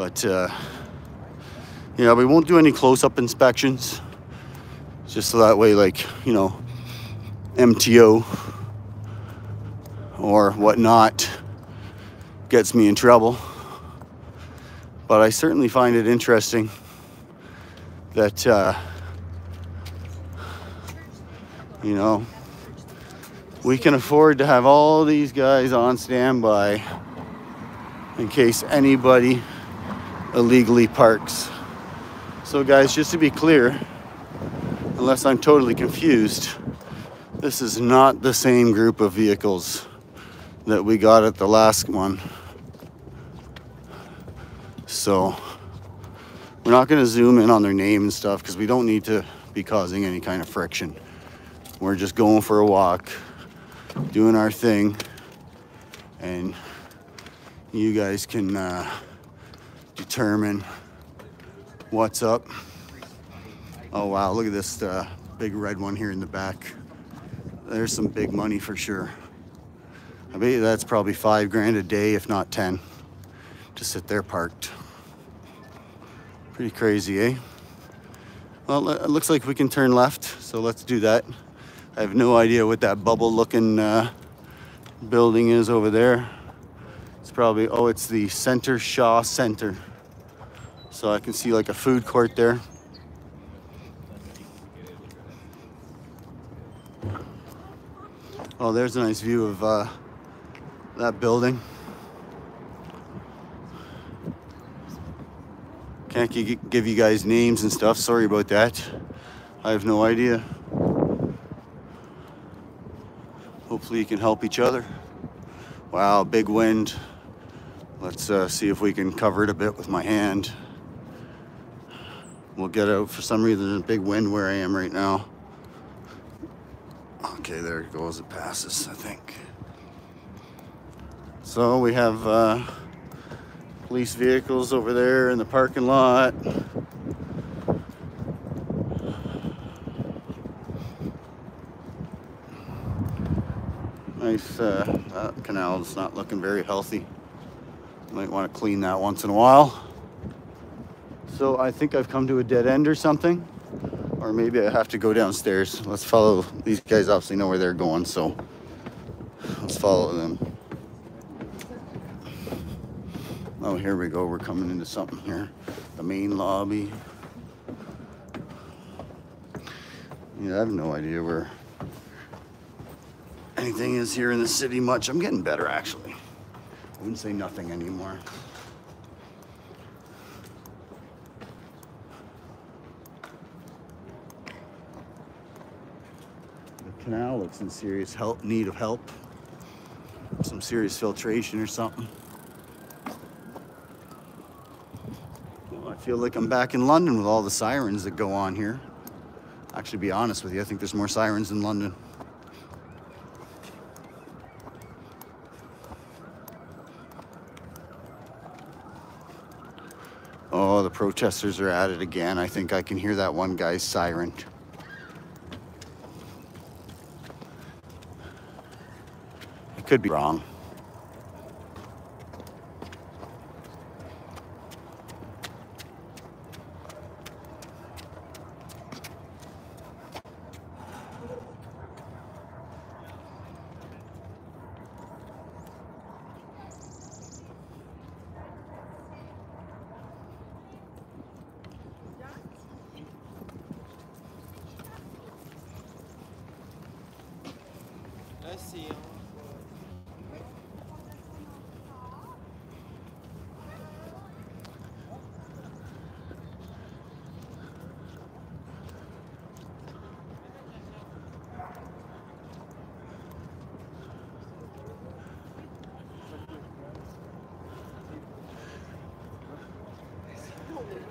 But, uh, yeah, we won't do any close-up inspections. Just so that way, like, you know, MTO or whatnot gets me in trouble. But I certainly find it interesting that, uh, you know, we can afford to have all these guys on standby in case anybody illegally parks. So guys, just to be clear, unless I'm totally confused, this is not the same group of vehicles that we got at the last one. So we're not gonna zoom in on their name and stuff because we don't need to be causing any kind of friction. We're just going for a walk, doing our thing, and you guys can uh, determine what's up. Oh wow, look at this uh, big red one here in the back. There's some big money for sure. I bet that's probably five grand a day, if not 10, to sit there parked. Pretty crazy, eh? Well, it looks like we can turn left, so let's do that. I have no idea what that bubble looking uh, building is over there. It's probably, oh, it's the Center Shaw Center. So I can see like a food court there. Oh, there's a nice view of uh, that building. Can't give you guys names and stuff. Sorry about that. I have no idea. Hopefully you can help each other. Wow, big wind. Let's uh, see if we can cover it a bit with my hand. We'll get out. For some reason, there's a big wind where I am right now. Okay, there it goes. It passes, I think. So we have uh, police vehicles over there in the parking lot. Nice, uh, that canal's not looking very healthy. Might want to clean that once in a while. So I think I've come to a dead end or something. Or maybe I have to go downstairs. Let's follow, these guys obviously know where they're going, so let's follow them. Oh, here we go. We're coming into something here. The main lobby. Yeah, I have no idea where anything is here in the city much. I'm getting better, actually. I wouldn't say nothing anymore. Canal looks in serious help, need of help. Some serious filtration or something. I feel like I'm back in London with all the sirens that go on here. Actually, be honest with you, I think there's more sirens in London. Oh, the protesters are at it again. I think I can hear that one guy's siren. Could be wrong.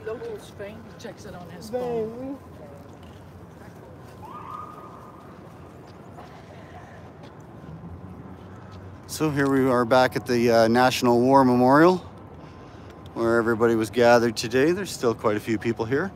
Local screen, checks it on his phone. So here we are back at the uh, National War Memorial where everybody was gathered today. There's still quite a few people here.